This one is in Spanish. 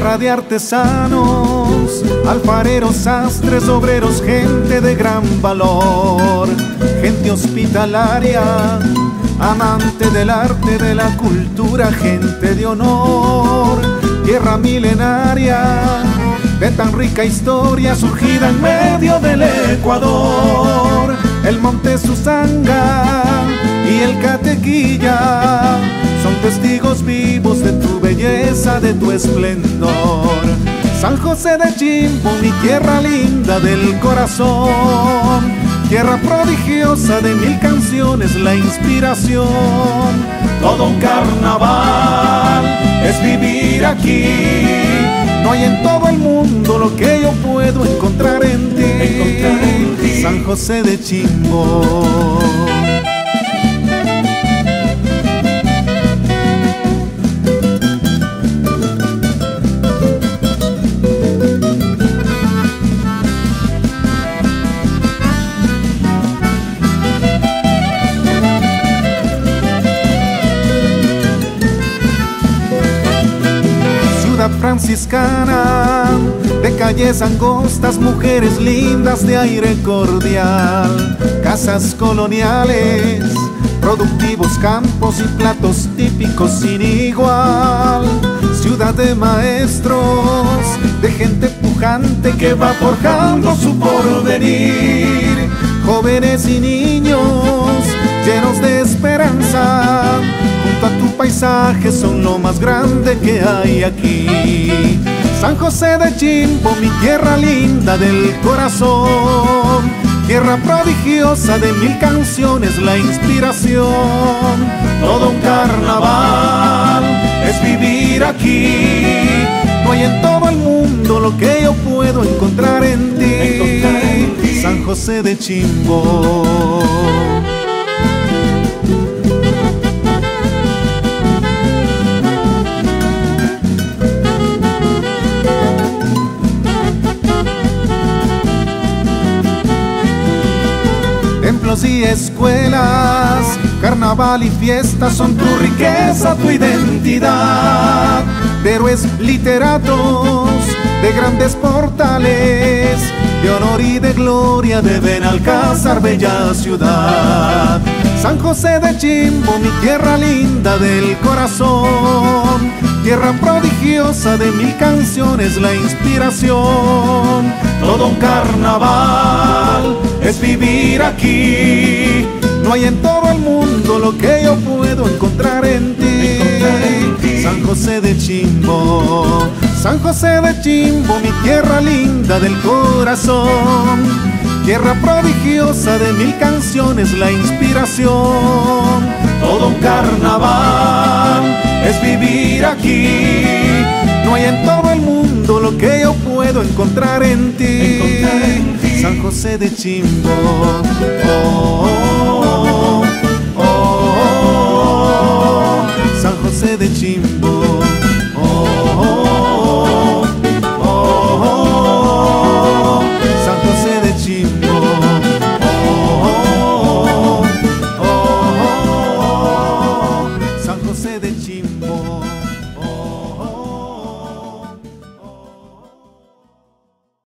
tierra de artesanos, alfareros, sastres, obreros, gente de gran valor, gente hospitalaria, amante del arte, de la cultura, gente de honor, tierra milenaria, de tan rica historia surgida en medio del Ecuador, el monte Susanga y el Catequilla testigos vivos de tu belleza, de tu esplendor. San José de Chimbo, mi tierra linda del corazón, tierra prodigiosa de mil canciones, la inspiración. Todo un carnaval es vivir aquí. No hay en todo el mundo lo que yo puedo encontrar en ti. Encontrar en ti. San José de Chimbo. Franciscana, de calles angostas, mujeres lindas de aire cordial, casas coloniales, productivos campos y platos típicos sin igual, ciudad de maestros, de gente pujante que va forjando su porvenir, jóvenes y niños junto a tu paisaje son lo más grande que hay aquí. San José de Chimbo, mi tierra linda del corazón, tierra prodigiosa de mil canciones, la inspiración. Todo un carnaval es vivir aquí. No hay en todo el mundo lo que yo puedo. Encontrar en ti. San José de Chimbo. Templos y escuelas, carnaval y fiestas son tu riqueza, tu identidad. De héroes literatos, de grandes portales, de honor y de gloria deben alcanzar bella ciudad. San José de Chimbo, mi tierra linda del corazón, tierra prodigiosa de mil canciones, la inspiración. Todo un carnaval es vivir aquí. No hay en todo el mundo lo que yo puedo encontrar en Encontrar en ti. ti. San José de Chimbo, San José de Chimbo, mi tierra linda del corazón. Tierra prodigiosa de mil canciones, la inspiración. Todo un carnaval es vivir aquí. No hay en todo el mundo lo que yo puedo encontrar en ti. Encontrar en ti. San José de Chimbo. oh, oh, oh.